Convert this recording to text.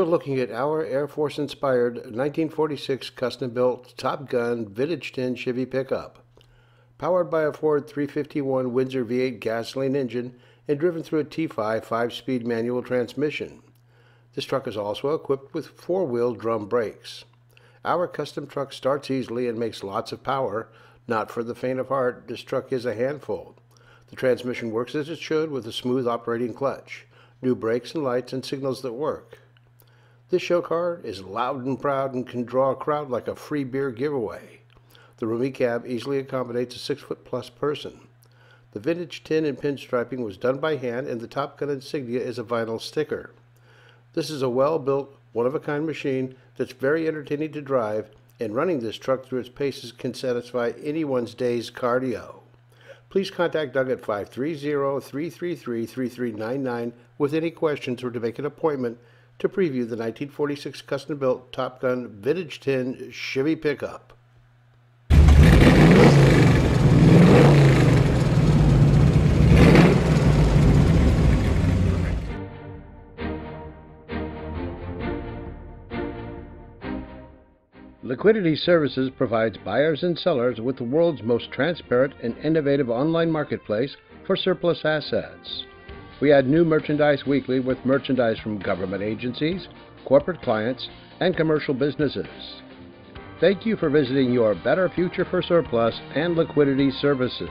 looking at our Air Force inspired 1946 custom built Top Gun Vintage Tin Chevy pickup. Powered by a Ford 351 Windsor V8 gasoline engine and driven through a T5 5 speed manual transmission. This truck is also equipped with four wheel drum brakes. Our custom truck starts easily and makes lots of power. Not for the faint of heart, this truck is a handful. The transmission works as it should with a smooth operating clutch, new brakes and lights, and signals that work. This show car is loud and proud and can draw a crowd like a free beer giveaway. The roomy cab easily accommodates a six foot plus person. The vintage tin and pinstriping was done by hand and the Top Gun insignia is a vinyl sticker. This is a well built, one of a kind machine that's very entertaining to drive, and running this truck through its paces can satisfy anyone's day's cardio. Please contact Doug at 530-333-3399 with any questions or to make an appointment to preview the 1946 custom-built Top Gun Vintage Tin Chevy pickup. Liquidity Services provides buyers and sellers with the world's most transparent and innovative online marketplace for surplus assets. We add new merchandise weekly with merchandise from government agencies, corporate clients, and commercial businesses. Thank you for visiting your Better Future for Surplus and Liquidity Services.